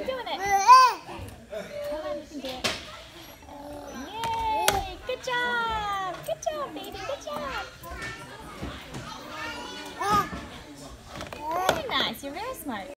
Keep doing it. Come on, you can do it. Oh, yay! Good job. Good job, baby. Good job. Very nice. You're very smart.